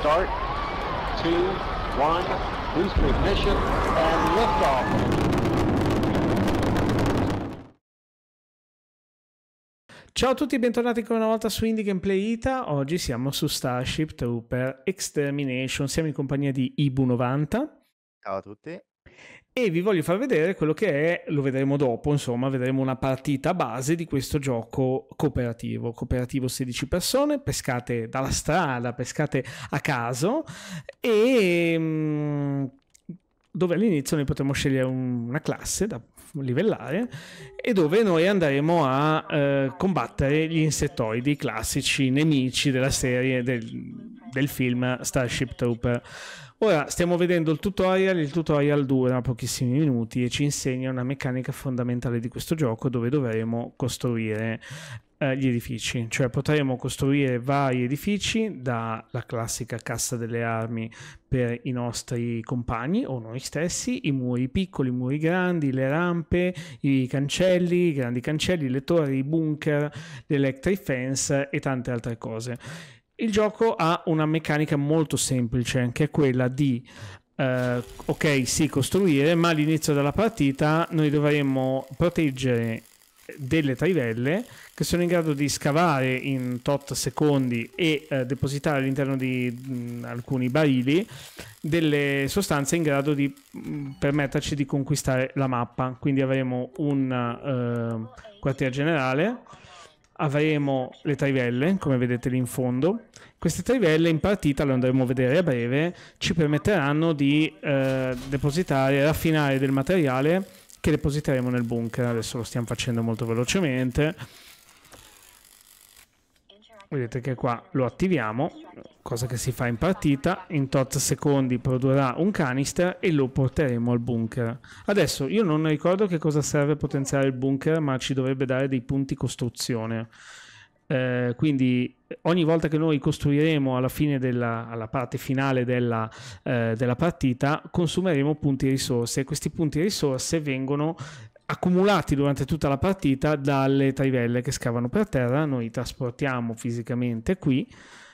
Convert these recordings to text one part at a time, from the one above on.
Start. Two, one, booster ignition, and liftoff. Ciao a tutti e bentornati ancora una volta su Indie Gameplay Ita. Oggi siamo su Starship Trooper Extermination. Siamo in compagnia di Ibu90. Ciao a tutti. E vi voglio far vedere quello che è, lo vedremo dopo, insomma, vedremo una partita base di questo gioco cooperativo. Cooperativo 16 persone, pescate dalla strada, pescate a caso e mm, dove all'inizio noi potremo scegliere una classe da livellare e dove noi andremo a eh, combattere gli insettoidi classici nemici della serie del, del film Starship Trooper. Ora stiamo vedendo il tutorial, il tutorial dura pochissimi minuti e ci insegna una meccanica fondamentale di questo gioco dove dovremo costruire eh, gli edifici, cioè potremo costruire vari edifici dalla classica cassa delle armi per i nostri compagni o noi stessi, i muri piccoli, i muri grandi, le rampe, i cancelli, i grandi cancelli, le torri, i bunker, l'electric fence e tante altre cose. Il gioco ha una meccanica molto semplice, che è quella di Uh, ok, sì, costruire, ma all'inizio della partita noi dovremmo proteggere delle trivelle che sono in grado di scavare in tot secondi e uh, depositare all'interno di mh, alcuni barili delle sostanze in grado di mh, permetterci di conquistare la mappa. Quindi avremo un uh, quartier generale avremo le trivelle, come vedete lì in fondo. Queste trivelle in partita, lo andremo a vedere a breve, ci permetteranno di eh, depositare raffinare del materiale che depositeremo nel bunker. Adesso lo stiamo facendo molto velocemente. Vedete che qua lo attiviamo, cosa che si fa in partita, in tot secondi produrrà un canister e lo porteremo al bunker. Adesso io non ricordo che cosa serve potenziare il bunker, ma ci dovrebbe dare dei punti costruzione. Eh, quindi ogni volta che noi costruiremo alla fine della alla parte finale della, eh, della partita consumeremo punti risorse e questi punti risorse vengono accumulati durante tutta la partita dalle trivelle che scavano per terra, noi trasportiamo fisicamente qui,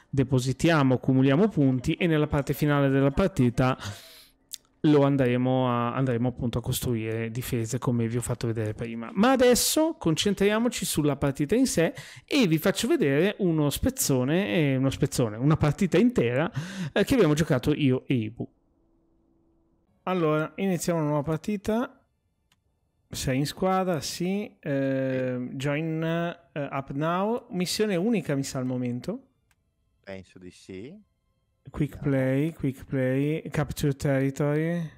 depositiamo, accumuliamo punti e nella parte finale della partita lo andremo, a, andremo appunto a costruire difese come vi ho fatto vedere prima. Ma adesso concentriamoci sulla partita in sé e vi faccio vedere uno spezzone, eh, uno spezzone una partita intera eh, che abbiamo giocato io e Ibu. Allora, iniziamo una nuova partita sei in squadra, sì. Eh, join uh, up now. Missione unica, mi sa al momento. Penso di sì. Quick play, quick play, capture territory.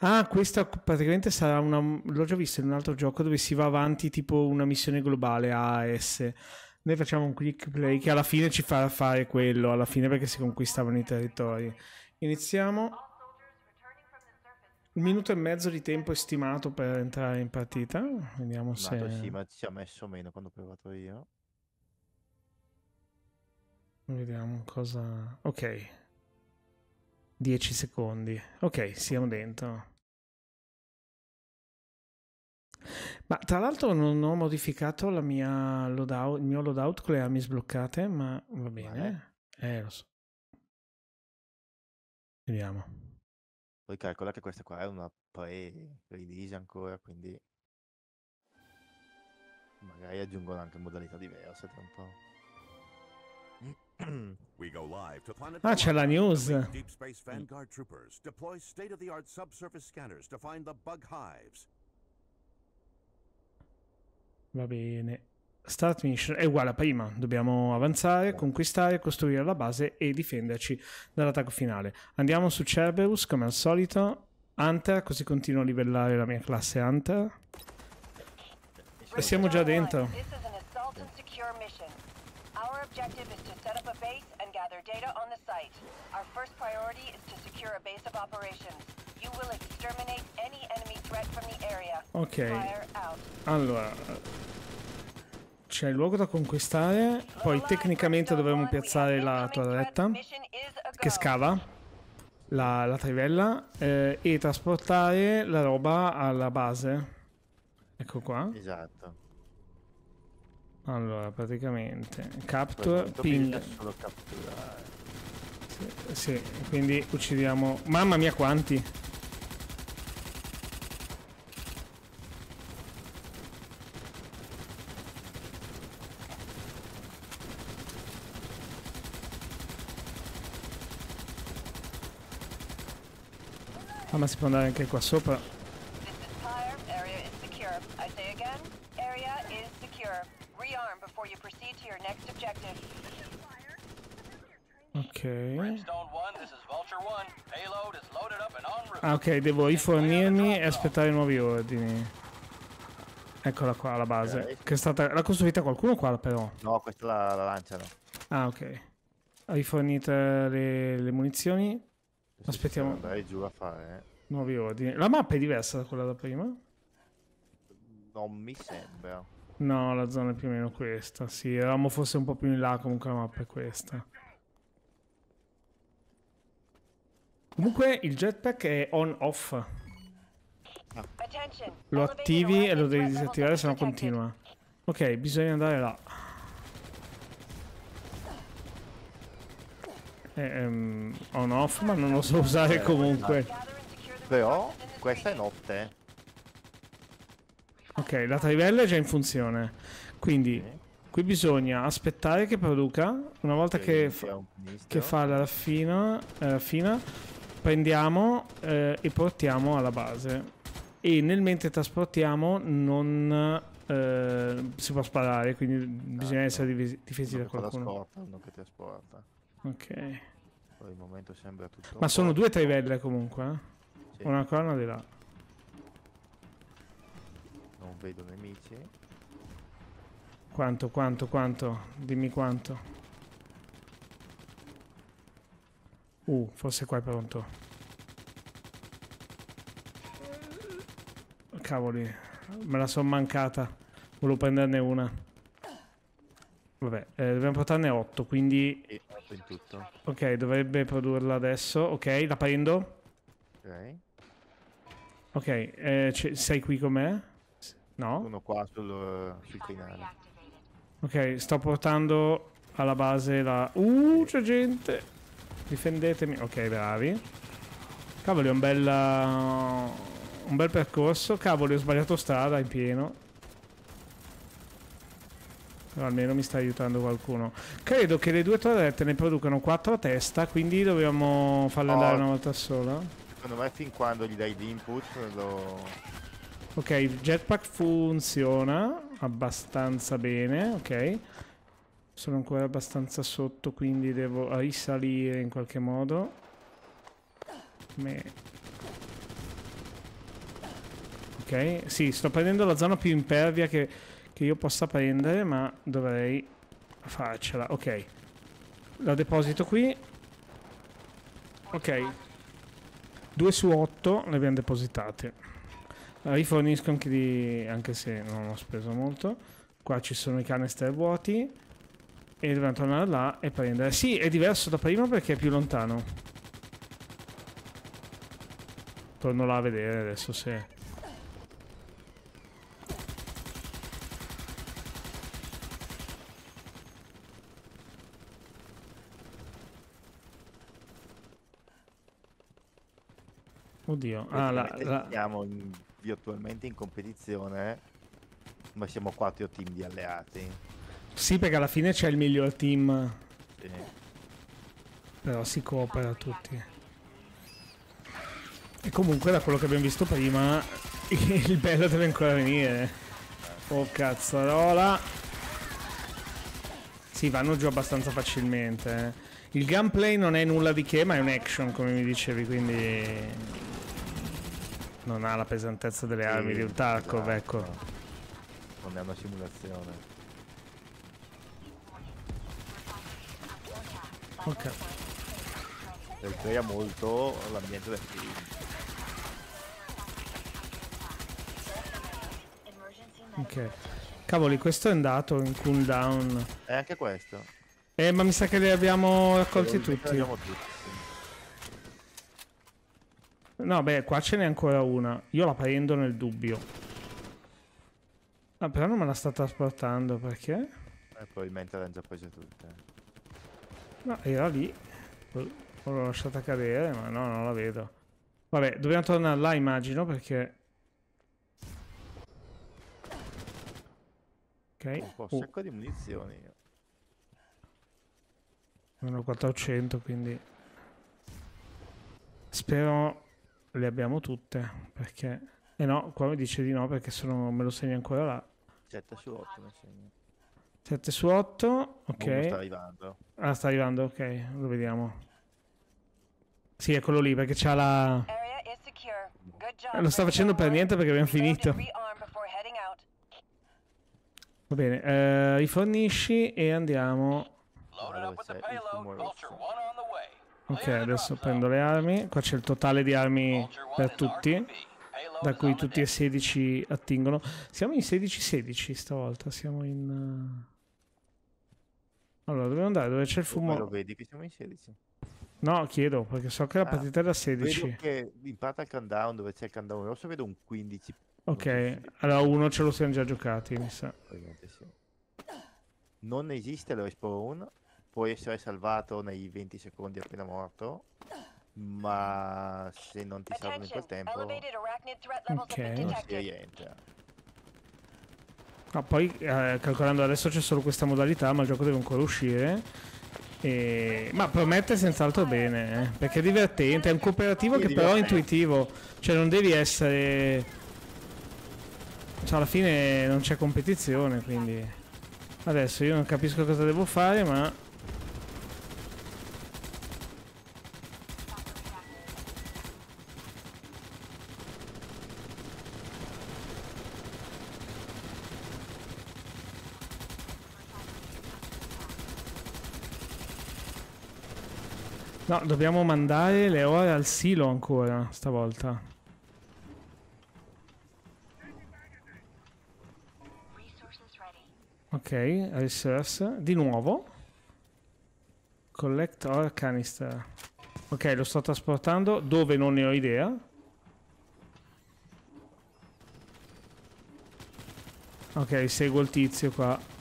Ah, questa praticamente sarà una. L'ho già visto in un altro gioco dove si va avanti, tipo una missione globale AS. Noi facciamo un quick play che alla fine ci farà fare quello, alla fine perché si conquistavano i territori. Iniziamo. Un minuto e mezzo di tempo è stimato per entrare in partita. Vediamo se. Sì, ma ci ha messo meno quando ho provato io. Vediamo cosa. Ok. 10 secondi. Ok, siamo dentro. Ma tra l'altro non ho modificato la mia loadout, il mio loadout con le armi sbloccate, ma va bene. Eh, lo so. Vediamo. Poi calcola che questa qua è una pre-release ancora, quindi magari aggiungono anche modalità diverse tra un po'. Ah, c'è la news. Deep Space Vanguard troopers deploy state-of-the-art subsurface scanners to find the bug hives. Va bene. Start mission è uguale a prima, dobbiamo avanzare, conquistare, costruire la base e difenderci dall'attacco finale. Andiamo su Cerberus come al solito, Hunter, così continuo a livellare la mia classe Hunter. E siamo già dentro. Our objective is to set up a base and gather data on the site. Our first priority is to secure a base of operations. You will exterminate any enemy threat from the area. Ok. Allora, c'è il luogo da conquistare, poi tecnicamente dovremmo piazzare la torretta che scava la, la trivella eh, e trasportare la roba alla base. Ecco qua. Esatto. Allora, praticamente capture, ping. Solo capturare. Sì. Sì, quindi uccidiamo... Mamma mia quanti! Ah, ma si può andare anche qua sopra. Ok. Brimstone 1, this is Vulture 1. Payload is loaded up and en route. Ah, ok, devo rifornirmi e aspettare nuovi ordini. Eccola qua la base. Ok. Che è stata. L'ha costruita qualcuno qua però. No, questa la, la lanciano. Ah, ok. Rifornite le, le munizioni. Aspettiamo. andare giù a fare. eh. Nuovi ordini. La mappa è diversa da quella da prima? Non mi sembra. No, la zona è più o meno questa. Sì, eravamo forse un po' più in là, comunque la mappa è questa. Comunque il jetpack è on-off. Attention. Lo attivi e lo devi disattivare, se no continua. Ok, bisogna andare là. È ehm, on-off, ma non lo so usare comunque. Però questa è notte. Ok, la trivella è già in funzione. Quindi qui bisogna aspettare che produca. Una volta che, un misto. che fa la raffina, eh, raffina, prendiamo eh, e portiamo alla base. E nel mentre trasportiamo non eh, si può sparare, quindi bisogna essere divi- difesi da che la qualcuno. scorta, uno che trasporta. Ok. Per il momento sembra tutto. Ma sono due trivelle comunque. eh? Sì, Una qua e una di là. Non vedo nemici. Quanto, quanto, quanto? Dimmi quanto. Uh, forse qua è pronto. Cavoli, me la sono mancata. Volevo prenderne una. Vabbè, eh, dobbiamo portarne 8, quindi... In tutto. Ok, dovrebbe produrla adesso. Ok, la prendo. Ok. Ok, eh, sei qui con me? No? Uno qua sul, sul crinale. Ok, sto portando alla base la... Uh, c'è gente! Difendetemi. Ok, bravi. Cavoli, è un bel... Un bel percorso. Cavoli, ho sbagliato strada in pieno. Però almeno mi sta aiutando qualcuno. Credo che le due torrette ne producano 4 a testa, quindi dobbiamo farle Oh. andare una volta sola. Secondo me fin quando gli dai l'input lo... Ok, il jetpack funziona abbastanza bene, ok. Sono ancora abbastanza sotto, quindi devo risalire in qualche modo. Me- Ok, sì, sto prendendo la zona più impervia che, che io possa prendere, ma dovrei farcela. Ok, la deposito qui. Ok, 2 su 8 le abbiamo depositate. Rifornisco anche di... anche se non ho speso molto. Qua ci sono i canister vuoti. E dobbiamo tornare là e prendere. Sì, è diverso da prima perché è più lontano. Torno là a vedere adesso se... Oddio. Ah, la, la- Siamo in- virtualmente in competizione, ma siamo quattro team di alleati. Sì, perché alla fine c'è il miglior team. Sì. Però si coopera tutti. E comunque da quello che abbiamo visto prima, il bello deve ancora venire. Oh cazzarola. Sì, vanno giù abbastanza facilmente. eh. Il gameplay non è nulla di che, ma è un action, come mi dicevi, quindi... Non ha la pesantezza delle armi di un Tarkov, esatto. ecco. Non è una simulazione. Ok. Ricrea molto l'ambiente del film. Ok. Cavoli, questo è andato in cooldown. E anche questo. Eh, ma mi sa che li abbiamo raccolti tutti. l'abbiamo tutti, sì. No, beh, qua ce n'è ancora una. Io la prendo nel dubbio. Ah, però non me la sta trasportando perché? Eh, probabilmente l'hanno già prese tutte. No, era lì. Oh. L'ho lasciata cadere, ma no, non la vedo. Vabbè, dobbiamo tornare là, immagino, perché... Ok. Ho un Uh, sacco di munizioni. io. meno 400, quindi... Spero le abbiamo tutte, perché... Eh no, qua mi dice di no, perché sono... me lo segno ancora là. 7 su 8 mi segno. 7 su 8, Uno sta ok. arrivando. Ah, sta arrivando, ok, lo vediamo. Sì, eccolo lì, perché c'ha la... Lo sta facendo per niente perché abbiamo finito. Va bene, eh, rifornisci e andiamo... Loaded Allora, Ok, adesso prendo le armi. Qua c'è il totale di armi Vulture 1 per tutti, da cui tutti e deck. 16 attingono. Siamo in 16-16 stavolta, siamo in... eh, Allora, dobbiamo andare dove c'è il Ma lo fumo... vedi che siamo in 16? No, chiedo, perché so che la Ah, partita è da Vedo 16. che in parte al countdown dove c'è il countdown rosso vedo un 15. Ok, allora uno ce lo siamo già giocati, mi sa. Non esiste lo respawn, puoi essere salvato nei 20 secondi appena morto, ma se non ti salvano in quel tempo Elevated arachnid threat levels have Ok. been non si rientra. No, poi eh, calcolando adesso c'è solo questa modalità, ma il gioco deve ancora uscire. E... Ma promette senz'altro bene, eh, perché è divertente, è un cooperativo che però è intuitivo, cioè non devi essere... Cioè alla fine non c'è competizione, quindi... Adesso io non capisco cosa devo fare, ma... No, dobbiamo mandare le ore al silo ancora, stavolta. Ok, resource. Di nuovo. Collect ore canister. Ok, lo sto trasportando dove non ne ho idea. Ok, seguo il tizio qua.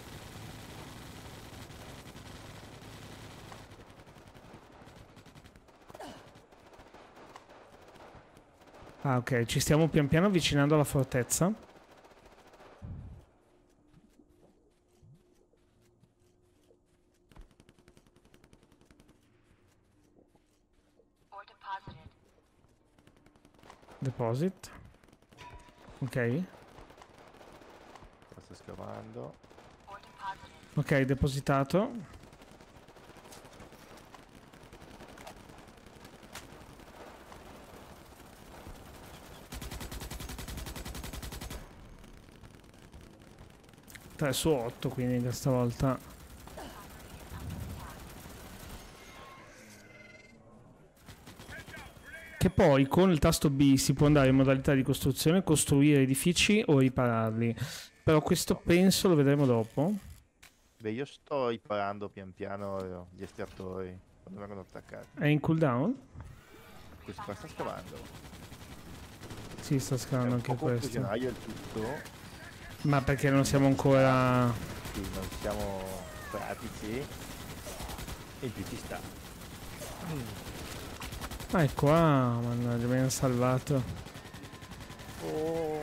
Ah, ok, ci stiamo pian piano avvicinando alla fortezza. Deposit. Ok. Sto scavando. Ok, depositato. Tre su 8 quindi questa volta. Che poi con il tasto B si può andare in modalità di costruzione, costruire edifici o ripararli. Però questo penso lo vedremo dopo. Beh, io sto riparando pian piano gli estrattori quando vengono attaccati. È in cooldown? Questo qua sta scavando. Sì, sta È scavando un anche po' questo. confusionario il tutto. Ma perché non siamo ancora... Sì, non siamo pratici. E in più ci sta. Ah, è qua, mannaggia, mi hanno salvato. Oh.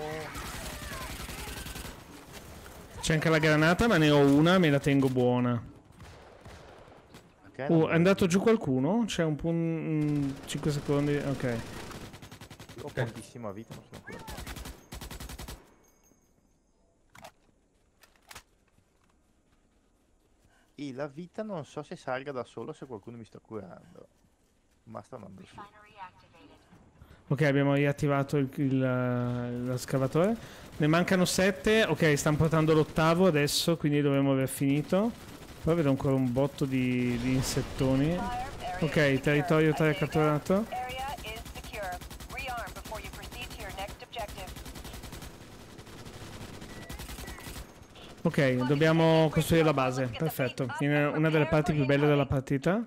C'è anche la granata, ma ne ho una, me la tengo buona. Perché Uh, è andato giù qualcuno? C'è un punto... 5 secondi, ok. Ho pochissima vita, non sono ancora qua. E la vita non so se salga da solo se qualcuno mi sta curando. Ma sta andando su. Ok, abbiamo riattivato il, il- lo scavatore. Ne mancano 7. Ok, stanno portando l'ottavo adesso, quindi dovremmo aver finito. Poi vedo ancora un botto di, di insettoni. Ok, territorio I 3 say again, catturato. Area is secure. Rearm before you proceed to your next objective. Ok, dobbiamo costruire la base. Perfetto. In una delle parti più belle della partita.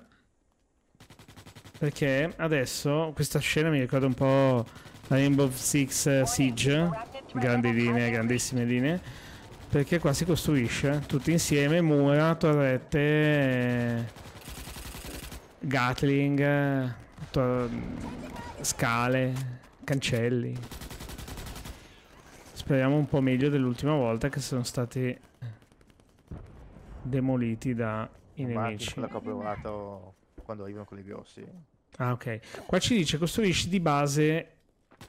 Perché adesso questa scena mi ricorda un po' Rainbow Six eh, Siege. Grandi linee, grandissime linee. Perché qua si costruisce tutti insieme, mura, torrette e, Gatling, eh, to- scale, cancelli. Speriamo un po' meglio dell'ultima volta che sono stati demoliti dai Martin, nemici. quello che ho provato quando arrivano quelli grossi. Ah, ok. Qua ci dice costruisci di base.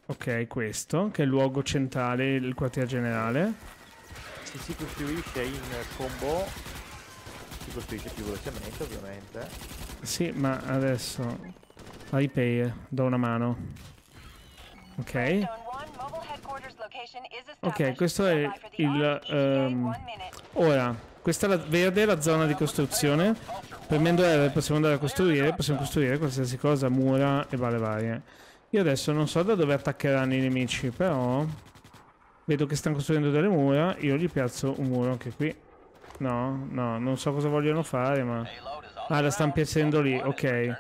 Ok, questo, che è il luogo centrale, il quartier generale. Se si costruisce in combo, si costruisce più velocemente ovviamente. Sì, ma adesso. Repair, do una mano. Ok. Ok, questo è il, minute. Ora, questa è la verde è la zona di costruzione. Premendo R possiamo andare a costruire, possiamo costruire qualsiasi cosa, mura e varie varie. Io adesso non so da dove attaccheranno i nemici, però vedo che stanno costruendo delle mura, io gli piazzo un muro anche qui. No, no, non so cosa vogliono fare, ma Ah, la stanno piazzando lì, ok.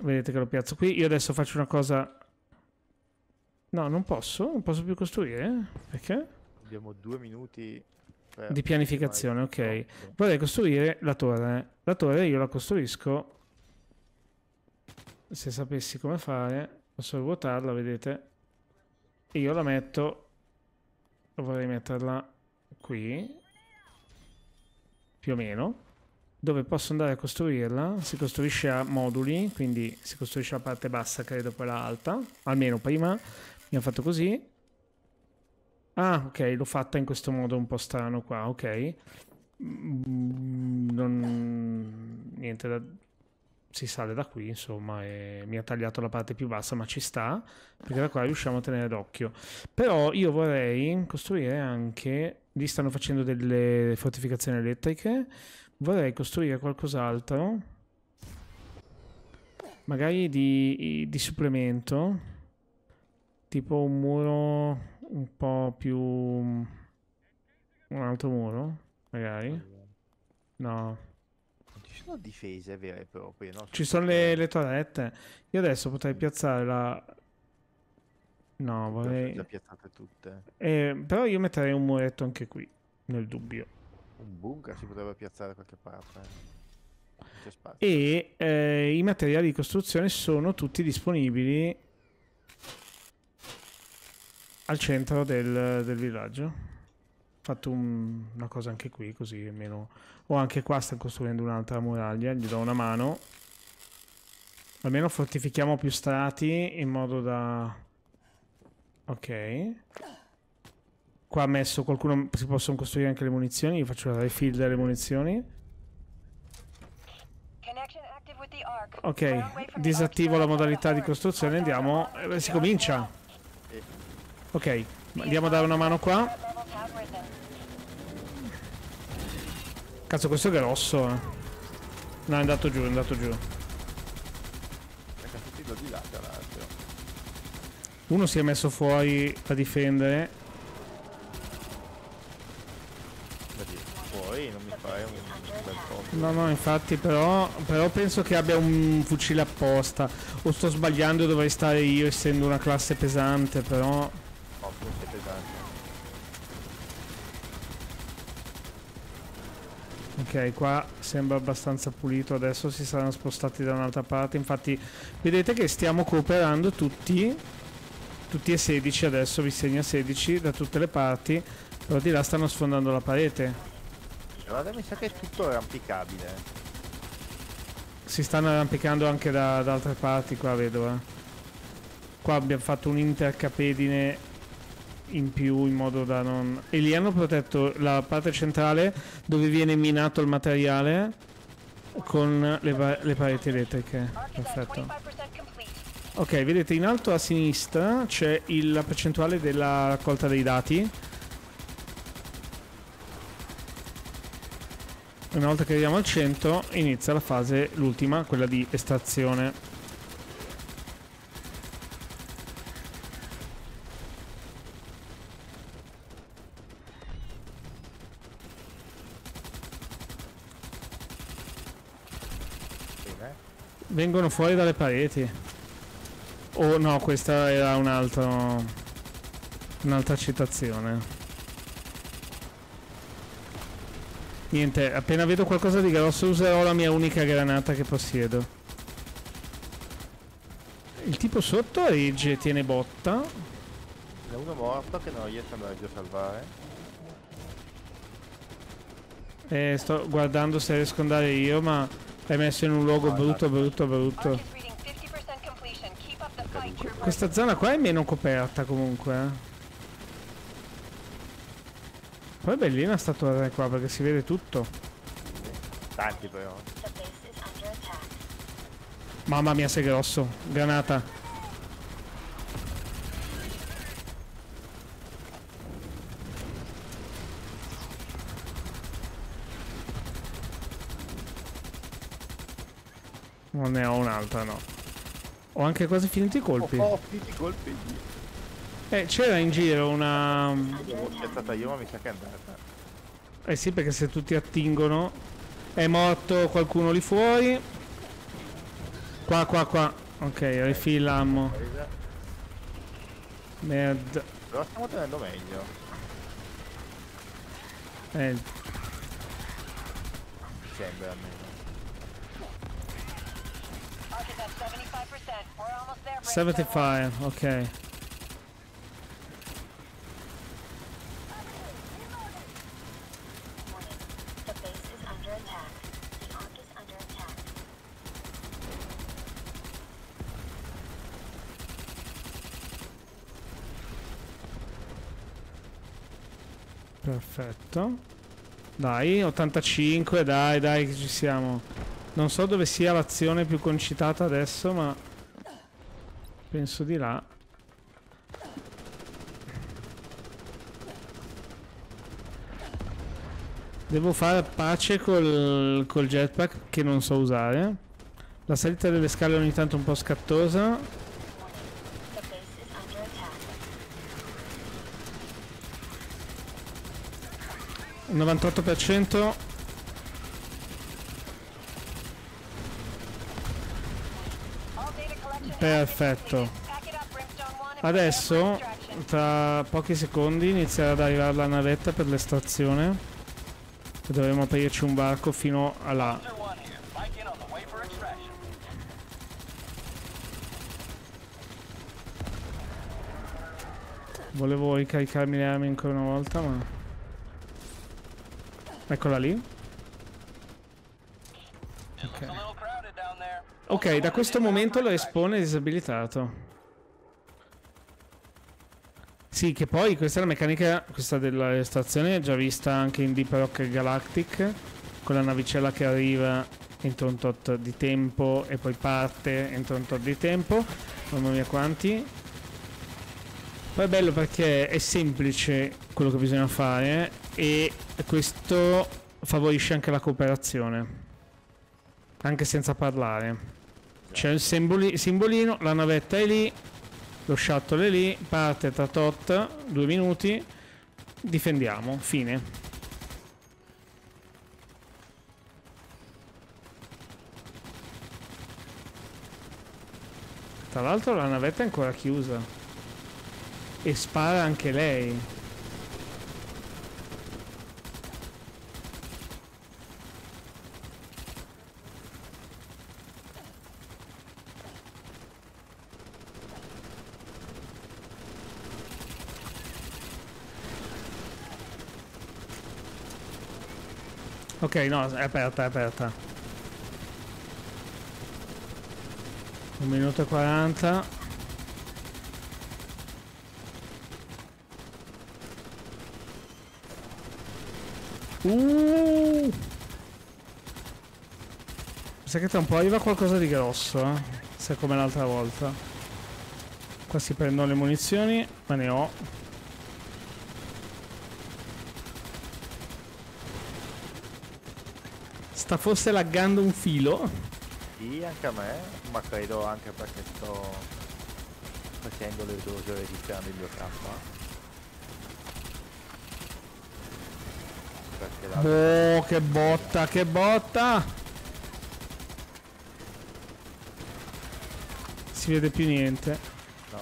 vedete che lo piazzo qui. Io adesso faccio una cosa No, non posso, non posso più costruire. Perché? Abbiamo due minuti Di pianificazione, ok. Vorrei costruire la torre. La torre io la costruisco. Se sapessi come fare, posso ruotarla, vedete? E io la metto. Vorrei metterla qui. Più o meno. Dove posso andare a costruirla? Si costruisce a moduli, quindi si costruisce la parte bassa, credo, poi la alta. Almeno prima ha fatto così. Ah, ok, l'ho fatta in questo modo un po' strano qua, ok. Mm, Non... Niente da... Si sale da qui, insomma, e mi ha tagliato la parte più bassa, ma ci sta, perché da qua riusciamo a tenere d'occhio. Però io vorrei costruire anche... Lì stanno facendo delle fortificazioni elettriche. Vorrei costruire qualcos'altro. Magari di, di supplemento. Tipo un muro un po' più... Un altro muro, magari. No. Non ci sono difese vere e proprie, no? Ci sono le, le torrette. Io adesso potrei piazzare la... No, Sono vorrei... già piazzate tutte. Eh, però io metterei un muretto anche qui, nel dubbio. Un bunker si potrebbe piazzare da qualche parte. Spazio. E eh, i materiali di costruzione sono tutti disponibili al centro del, del villaggio. Ho fatto un- una cosa anche qui, così almeno... O anche qua stanno costruendo un'altra muraglia, gli do una mano. Almeno fortifichiamo più strati in modo da... Ok. Qua ha messo qualcuno... Si possono costruire anche le munizioni, io faccio il refill delle munizioni. Ok, disattivo la modalità di costruzione, andiamo, eh, si comincia. Ok, andiamo a dare una mano qua. Cazzo, questo è grosso. eh. No, è andato giù, è andato giù. Uno si è messo fuori a difendere. No, no, infatti, però, però penso che abbia un fucile apposta. O sto sbagliando e dovrei stare io, essendo una classe pesante, però... No, forse pesante. Ok, qua sembra abbastanza pulito. Adesso si saranno spostati da un'altra parte. Infatti, vedete che stiamo cooperando tutti. Tutti e 16 adesso, vi segna 16 da tutte le parti. Però di là stanno sfondando la parete. Guarda, mi sa che è tutto arrampicabile. Si stanno arrampicando anche da, da altre parti, qua vedo. Eh. Qua abbiamo fatto un'intercapedine in più in modo da non... E lì hanno protetto la parte centrale dove viene minato il materiale con le, le pareti elettriche. Perfetto. 25% complete. Ok, vedete in alto a sinistra c'è la percentuale della raccolta dei dati. Una volta che arriviamo al centro inizia la fase, l'ultima, quella di estrazione. Bene. Vengono fuori dalle pareti. Oh no, questa era un altro... Un'altra citazione. Niente, appena vedo qualcosa di grosso userò la mia unica granata che possiedo. Il tipo sotto regge e tiene botta. C'è uno morto che non giù a salvare. E sto guardando se riesco ad andare io, ma è messo in un luogo brutto, brutto, brutto. Arc is reading 50% completion. Keep up the fight, troopers. Questa zona qua è meno coperta comunque. eh. Poi è bellina sta torre qua perché si vede tutto. Tanti però. Mamma mia, sei grosso. Granata. Non ne ho un'altra, no. Ho anche quasi finito i colpi. Oh, finiti i colpi. Eh, c'era in giro una... L'ho scherzata io ma mi sa che è andata. Eh sì, perché se tutti attingono... È morto qualcuno lì fuori. Qua, qua, qua. Ok, refill ammo. Merda. Però stiamo tenendo meglio. Eh, Mi sembra almeno. 75, ok. Perfetto. Dai, 85, dai, dai, che ci siamo. Non so dove sia l'azione più concitata adesso, ma... Penso di là. Devo fare pace col, col jetpack che non so usare. La salita delle scale ogni tanto un po' scattosa. Attack. 98%. Prepare Adesso, tra pochi secondi, inizierà ad arrivare la navetta per l'estrazione. Dovremo aprirci un barco fino a là. Vulture 1 here. Mike in on the way for extraction. Volevo ricaricarmi le armi ancora una volta, ma... Eccola lì. Ok, da questo momento lo respawn è disabilitato. Sì, che poi questa è la meccanica, questa della estrazione, già vista anche in Deep Rock Galactic, con la navicella che arriva entro un tot di tempo e poi parte entro un tot di tempo. Mamma mia quanti. Poi è bello perché è semplice quello che bisogna fare e questo favorisce anche la cooperazione, anche senza parlare. C'è il simboli- simbolino, la navetta è lì, lo shuttle è lì, parte tra tot, due minuti, difendiamo, fine. Tra l'altro la navetta è ancora chiusa e spara anche lei. Ok, no, è aperta, è aperta. Un minuto e 40. Uh! Sa che tra un po' arriva qualcosa di grosso, eh? Se come l'altra volta. Qua si prendono le munizioni, ma ne ho. Sta forse laggando un filo. Sì, anche a me, ma credo anche perché sto facendo le dose registrando il mio K. Oh, che botta, che botta! Si vede più niente. No.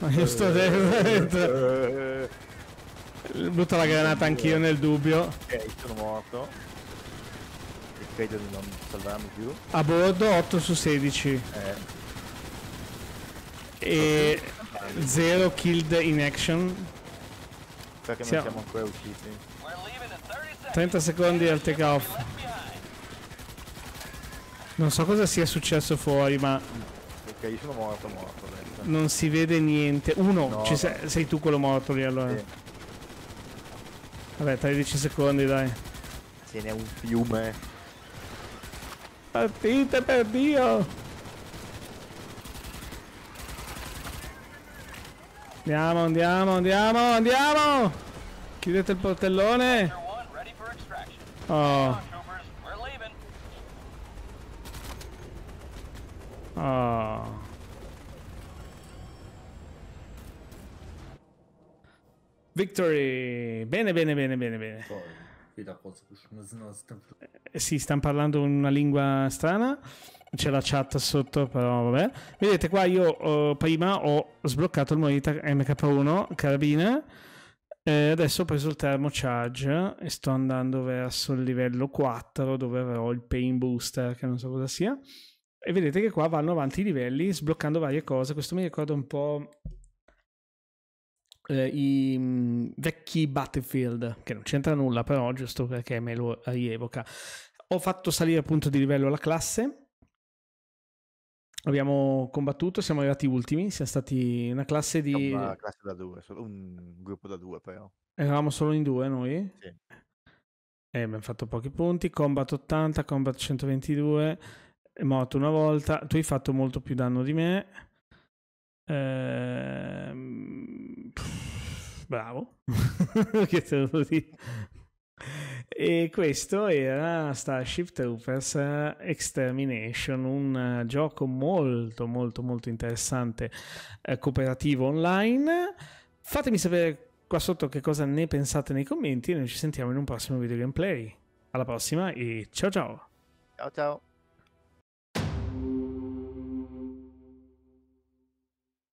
Ma io sto dentro. Butto la granata anch'io nel dubbio. ok, sono morto. e credo di non salvarmi più. A bordo 8 su 16 Eh, e 0 killed in action. perché Siamo- non siamo ancora usciti. We're leaving in 30 seconds. 30 secondi al take off. Non so cosa sia successo fuori, ma Perché io sono morto, morto adesso. non si vede niente. Uno, no. sei, sei tu quello morto lì allora. Sì. Vabbè, 13 secondi, dai. Se n'è un fiume. Partite per Dio! Andiamo, andiamo, andiamo, andiamo! Chiudete il portellone. Vulture 1, ready for extraction. Oh, oh. Victory! Bene, bene, bene, bene, bene. Eh, Sì, stanno parlando una lingua strana. C'è la chat sotto, però vabbè. Vedete qua io eh, prima ho sbloccato il moneta MK1 carabina. Eh, adesso ho preso il thermocharge e sto andando verso il livello 4 dove avrò il pain booster che non so cosa sia. E vedete che qua vanno avanti i livelli sbloccando varie cose. Questo mi ricorda un po' eh, i mm, vecchi Battlefield, che non c'entra nulla, però giusto perché me lo rievoca. Ho fatto salire appunto di livello la classe. Abbiamo combattuto, siamo arrivati ultimi, siamo stati una classe di... Una classe da due, solo un gruppo da due però. Eravamo solo in due noi? Sì. E abbiamo fatto pochi punti, combat 80, combat 122, è morto una volta, tu hai fatto molto più danno di me. Ehm, pff, Bravo, che te lo dico. E questo era Starship Troopers eh, Extermination, un eh, gioco molto molto molto interessante eh, cooperativo online. Fatemi sapere qua sotto che cosa ne pensate nei commenti e noi ci sentiamo in un prossimo video gameplay. Alla prossima e ciao ciao! Ciao ciao!